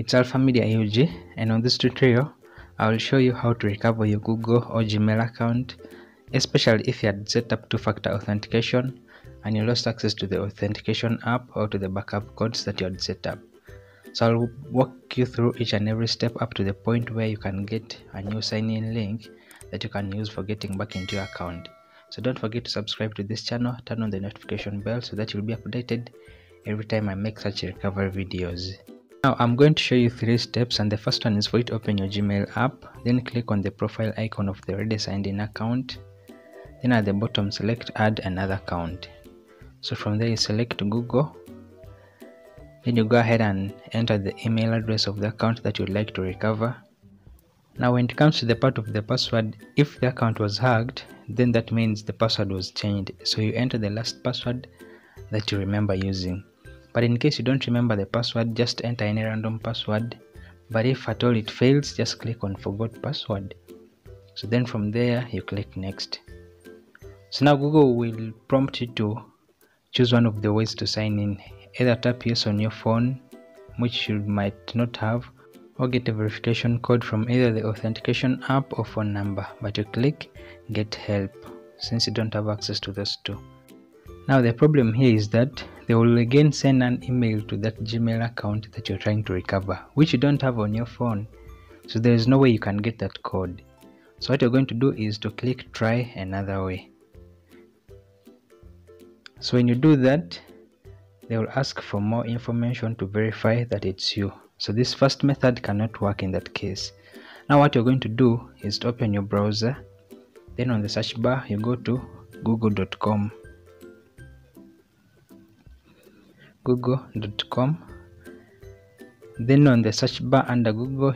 It's Alpha Media UG and on this tutorial I will show you how to recover your Google or Gmail account especially if you had set up two-factor authentication and you lost access to the authentication app or to the backup codes that you had set up. So I'll walk you through each and every step up to the point where you can get a new sign-in link that you can use for getting back into your account. So don't forget to subscribe to this channel, turn on the notification bell so that you'll be updated every time I make such recovery videos. Now I'm going to show you three steps and the first one is for you to open your Gmail app, then click on the profile icon of the already signed in account, then at the bottom select add another account. So from there you select Google, then you go ahead and enter the email address of the account that you'd like to recover. Now when it comes to the part of the password, if the account was hacked, then that means the password was changed. So you enter the last password that you remember using. But in case you don't remember the password, just enter any random password. But if at all it fails, just click on forgot password. So then from there, you click next. So now Google will prompt you to choose one of the ways to sign in. Either tap yes on your phone, which you might not have, or get a verification code from either the authentication app or phone number. But you click get help since you don't have access to those two. Now the problem here is that they will again send an email to that Gmail account that you're trying to recover, which you don't have on your phone. So there is no way you can get that code. So what you're going to do is to click try another way. So when you do that, they will ask for more information to verify that it's you. So this first method cannot work in that case. Now what you're going to do is to open your browser. Then on the search bar, you go to google.com. google.com then on the search bar under google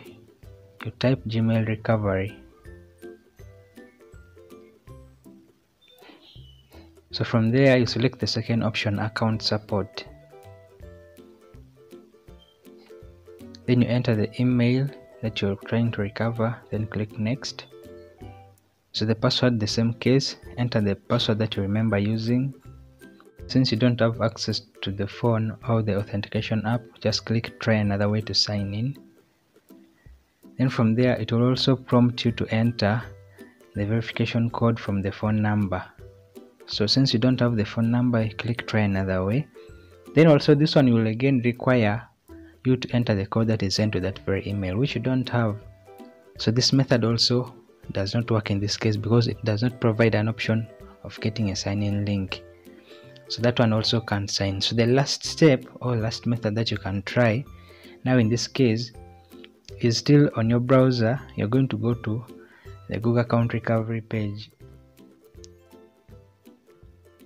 you type gmail recovery. So from there you select the second option account support. Then you enter the email that you're trying to recover then click next. So the password the same case. Enter the password that you remember using since you don't have access to the phone or the authentication app, just click try another way to sign in. Then from there, it will also prompt you to enter the verification code from the phone number. So since you don't have the phone number, click try another way. Then also this one will again require you to enter the code that is sent to that very email, which you don't have. So this method also does not work in this case because it does not provide an option of getting a sign-in link so that one also can sign. So the last step or last method that you can try now in this case is still on your browser. You're going to go to the google account recovery page.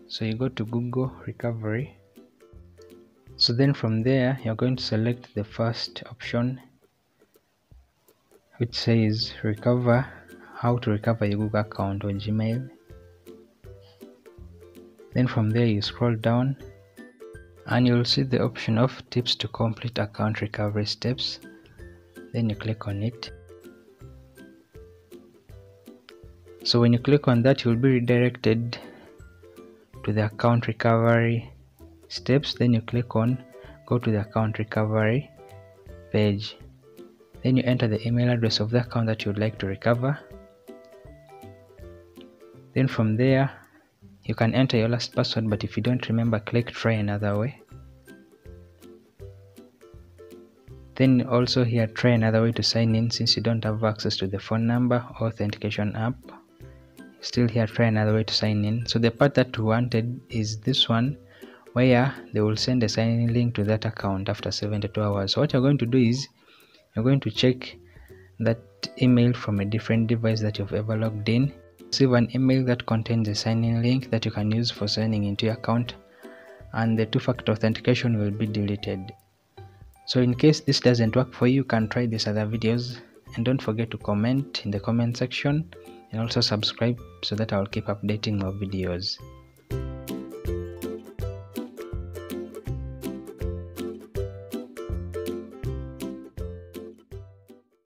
So you go to google recovery. So then from there you're going to select the first option which says recover how to recover your google account or gmail then from there you scroll down and you'll see the option of tips to complete account recovery steps. Then you click on it. So when you click on that you'll be redirected to the account recovery steps. Then you click on go to the account recovery page. Then you enter the email address of the account that you'd like to recover. Then from there you can enter your last password but if you don't remember click try another way. Then also here try another way to sign in since you don't have access to the phone number authentication app. Still here try another way to sign in. So the part that we wanted is this one where they will send a sign in link to that account after 72 hours. So what you're going to do is you're going to check that email from a different device that you've ever logged in receive an email that contains a sign-in link that you can use for signing into your account and the two-factor authentication will be deleted. So in case this doesn't work for you you can try these other videos. And don't forget to comment in the comment section and also subscribe so that i'll keep updating more videos